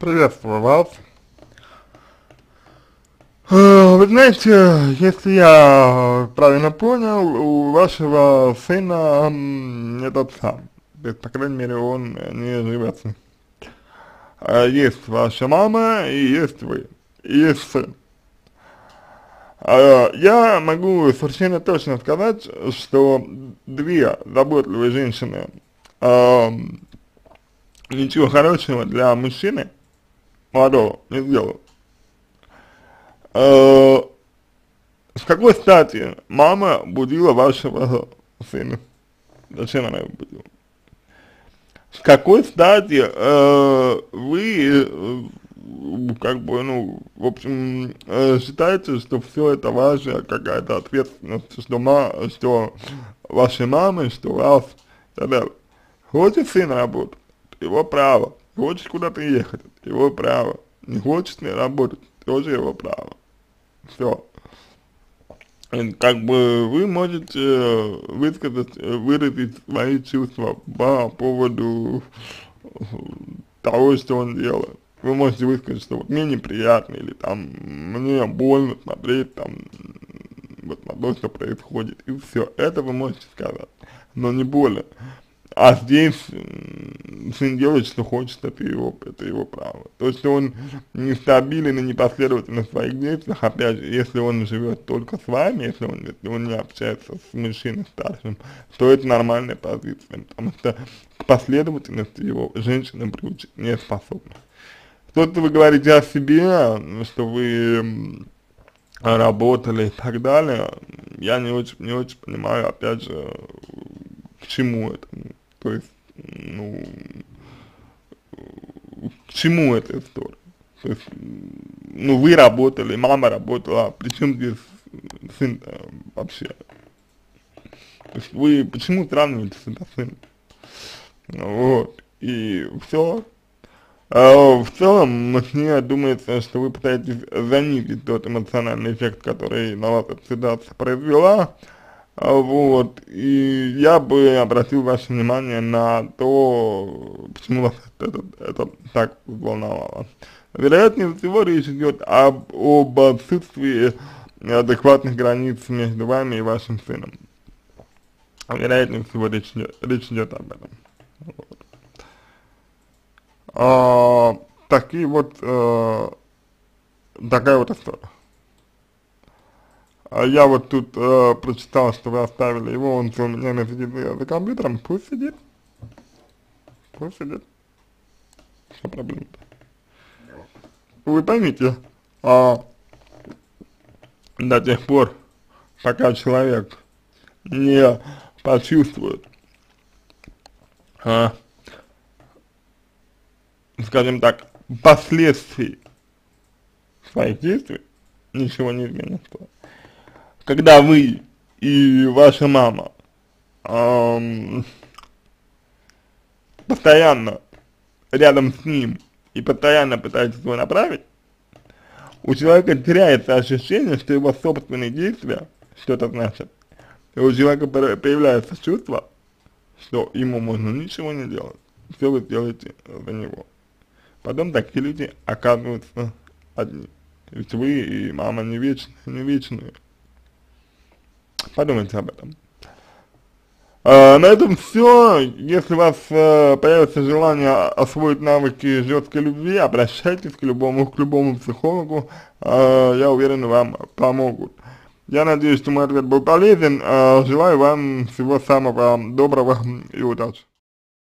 Приветствую вас. Э, вы знаете, если я правильно понял, у вашего сына нет отца. То есть, по крайней мере, он не живет. А есть ваша мама и есть вы, и есть сын. А, я могу совершенно точно сказать, что две заботливые женщины ничего хорошего для мужчины молодого не сделают. Э, с какой стати мама будила вашего сына? Зачем она его будила? С какой стати э, вы, э, как бы, ну, в общем, э, считаете, что все это ваша какая-то ответственность, что, ма, что вашей мамы, что вас, и так далее. Хочет сын работать, его право. Хочет куда-то ехать, его право. Не хочет не работать, тоже его право. Все. Как бы вы можете высказать, выразить свои чувства по поводу того, что он делает. Вы можете высказать, что вот мне неприятно, или там мне больно смотреть там вот на то, что происходит, и все. Это вы можете сказать, но не более. А здесь сын делает, что хочет, это его, это его право. То, что он нестабилен и непоследовательно в своих действиях, опять же, если он живет только с вами, если он, если он не общается с мужчиной старшим, то это нормальная позиция, потому что к последовательности его женщина приучить не способна. Что-то вы говорите о себе, что вы работали и так далее, я не очень, не очень понимаю, опять же, к чему это, то есть, ну, к чему эта история? То есть, ну, вы работали, мама работала, а при чем здесь сын вообще? То есть вы почему сравниваете сына с сыном? Вот, и все. А, в целом, мне думается, что вы пытаетесь занизить тот эмоциональный эффект, который на вас эта ситуация произвела, вот, и я бы обратил ваше внимание на то, почему вас это, это так взволновало. Вероятнее всего речь идет об, об отсутствии адекватных границ между вами и вашим сыном. Вероятнее всего речь речь идет об этом. Вот. А, такие вот, а, такая вот история. А я вот тут э, прочитал, что вы оставили его, он у меня на сидит за компьютером, пусть сидит. Пусть сидит. Что проблема-то? Вы поймите, а, до тех пор, пока человек не почувствует, а, скажем так, последствий своих действий, ничего не изменится когда вы и ваша мама эм, постоянно рядом с ним и постоянно пытаетесь его направить, у человека теряется ощущение, что его собственные действия что-то значат. И у человека появляется чувство, что ему можно ничего не делать, все вы делаете за него. Потом такие люди оказываются одни. Ведь вы и мама не вечные, не вечные. Подумайте об этом. А, на этом все. Если у вас а, появится желание освоить навыки жесткой любви, обращайтесь к любому, к любому психологу. А, я уверен, вам помогут. Я надеюсь, что мой ответ был полезен. А, желаю вам всего самого доброго и удачи.